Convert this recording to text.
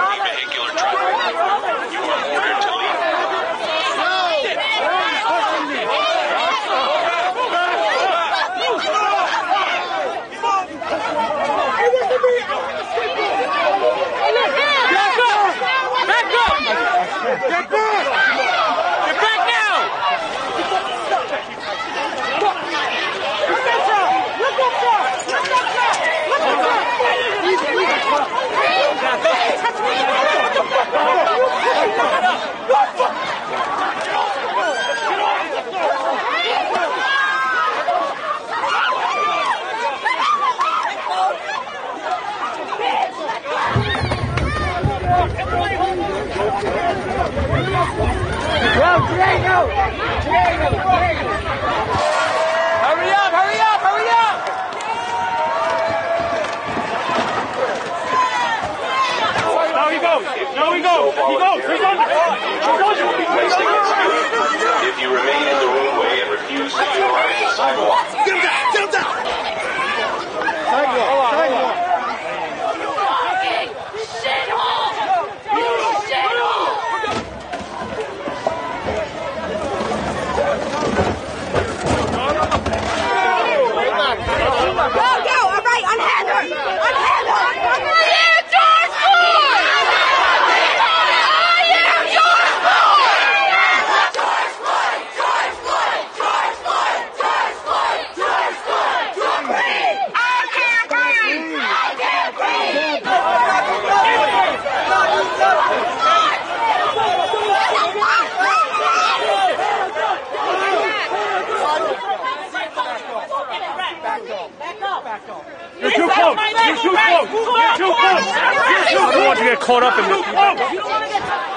on any vehicular Diego! Diego! Diego! Hurry up, hurry up, hurry up! Now he goes. Now he goes. He goes. he goes He's under. He's under. You're too close. You're too close. You're too close. You're too close. I don't want you to get caught up in this.